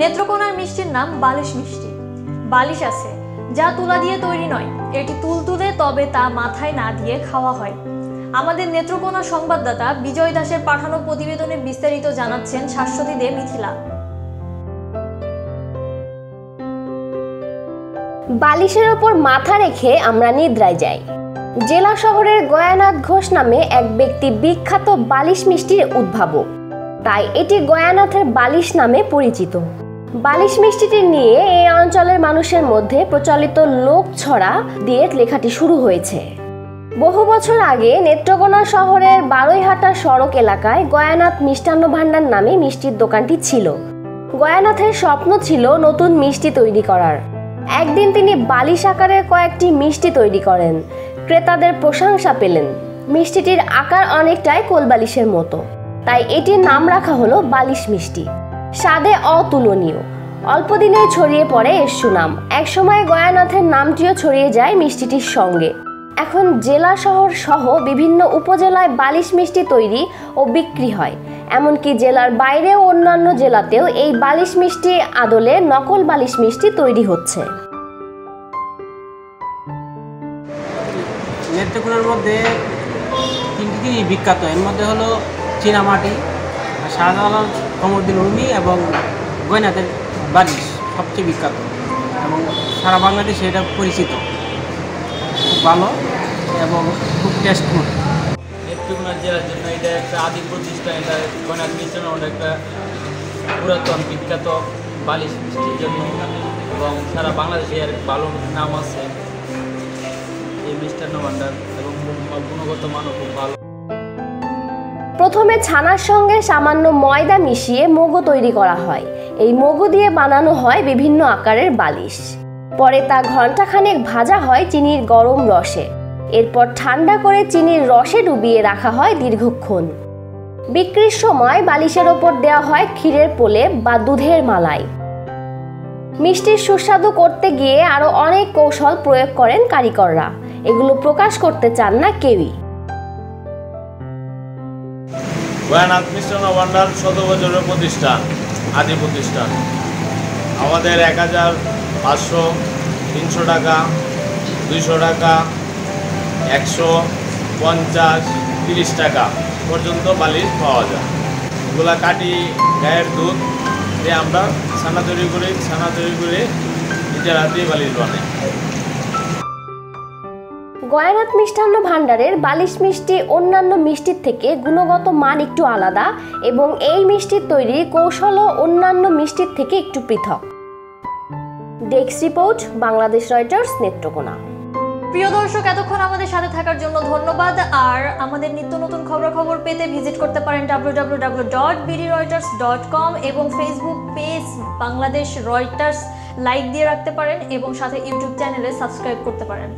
নেত্রকোনার মিষ্টির নাম বালিশ মিষ্টি। বালিশ আছে, যা তুলা দিয়ে তৈরি নয়। এটি তুলতুলে, তবে তা মাথায় না দিয়ে খাওয়া হয়। আমাদের নেত্রকোনা সংবাদদাতা বিজয় দাসের পাঠানো প্রতিবেদনে বিস্তারিত জানাচ্ছেন শাশ্বতী দে মিথিলা। বালিশের ওপর মাথা রেখে আমরা নিদ্রায় যাই। জেলা শহরের গয়ানাথ ঘোষ নামে এক ব্যক্তি বিখ্যাত বালিশ মিষ্টির উদ্ভাবক। তাই এটি গয়ানাথের বালিশ নামে পরিচিত। বালিশ মিষ্টিটি নিয়ে এই অঞ্চলের মানুষের মধ্যে প্রচলিত লোক ছড়া দিয়ে লেখাটি শুরু হয়েছে। বহু বছর আগে নেত্রকোনা শহরের বারৈহাটা সড়ক এলাকায় গয়ানাথ মিষ্টান্ন ভাণ্ডার নামে মিষ্টির দোকানটি ছিল। গয়ানাথের স্বপ্ন ছিল নতুন মিষ্টি তৈরি করার। একদিন তিনি বালিশ আকারের কয়েকটি মিষ্টি তৈরি করেন। ক্রেতাদের প্রশংসা পেলেন। মিষ্টিটির আকার অনেকটাই কোলবালিশের মতো। তাই এটির নাম রাখা হলো বালিশ মিষ্টি। স্বাদে অতুলনীয়। অল্প দিনেই ছড়িয়ে পড়ে এর সুনাম। একসময় গয়ানাথের নামটিও ছড়িয়ে যায় মিষ্টিটির সঙ্গে। এখন জেলা শহর সহ বিভিন্ন উপজেলায় বালিশ মিষ্টি তৈরি ও বিক্রি হয়। এমনকি জেলার বাইরেও অন্যান্য জেলাতেও এই বালিশ মিষ্টি আদলে নকল বালিশ মিষ্টি তৈরি হচ্ছে। নেত্রকোনার মধ্যে তিনটি জিনিস বিখ্যাত। এর মধ্যে হলো চীনামাটি শাহজালাল কমরদিন রুমি এবং গয়নাথের বালিশ, সবচেয়ে বিখ্যাত। এবং সারা বাংলাদেশে এটা পরিচিত। খুব ভালো এবং খুব টেস্টফুল নেত্রকোনা জেলার জন্য এটা একটা আদি প্রতিষ্ঠান, এটা গণাথ মিশ্রণ একটা পুরাতন বিখ্যাত বালিশ মিষ্টির জন্য। এবং সারা বাংলাদেশে এর ভালো নাম আছে। এই মিষ্টান্ন ভাণ্ডার এবং গুণগত মানও খুব ভালো। প্রথমে ছানার সঙ্গে সামান্য ময়দা মিশিয়ে মগু তৈরি করা হয়। এই মগু দিয়ে বানানো হয় বিভিন্ন আকারের বালিশ। পরে তা ঘন্টাখানেক ভাজা হয় চিনির গরম রসে। এরপর ঠান্ডা করে চিনির রসে ডুবিয়ে রাখা হয় দীর্ঘক্ষণ। বিক্রির সময় বালিশের ওপর দেওয়া হয় ক্ষীরের প্রলেপ বা দুধের মালাই। মিষ্টির সুস্বাদু করতে গিয়ে আরও অনেক কৌশল প্রয়োগ করেন কারিগররা। এগুলো প্রকাশ করতে চান না কেউই। গয়ানাথ মিশ্রণ ভাণ্ডার শত বছরের প্রতিষ্ঠান, আদি প্রতিষ্ঠান। আমাদের এক হাজার পাঁচশো, তিনশো টাকা, দুইশো টাকা, একশো পঞ্চাশ, তিরিশ টাকা পর্যন্ত বালিশ পাওয়া যায়। এগুলা কাটি গায়ের দুধ দিয়ে আমরা ছানা তৈরি করি, ছানা তৈরি করে নিজের হাতেই বালিশ বানাই। গয়ানাথ মিষ্টান্ন ভাণ্ডারের বালিশ মিষ্টি, অন্যান্য মিষ্টির থেকে গুণগত মান একটু আলাদা এবং এই মিষ্টির তৈরি কৌশলও অন্যান্য মিষ্টির থেকে একটু পৃথক। Desk report, Bangladesh Reuters, Netrokona. প্রিয় দর্শক, এতক্ষণ আমাদের সাথে থাকার জন্য ধন্যবাদ। আর আমাদের নিত্য নতুন খবরাখবর পেতে ভিজিট করতে পারেন www.bdreuters.com এবং Facebook page Bangladesh Reuters. Like দিয়ে রাখতে পারেন এবং সাথে ইউটিউব চ্যানেলে সাবস্ক্রাইব করতে পারেন।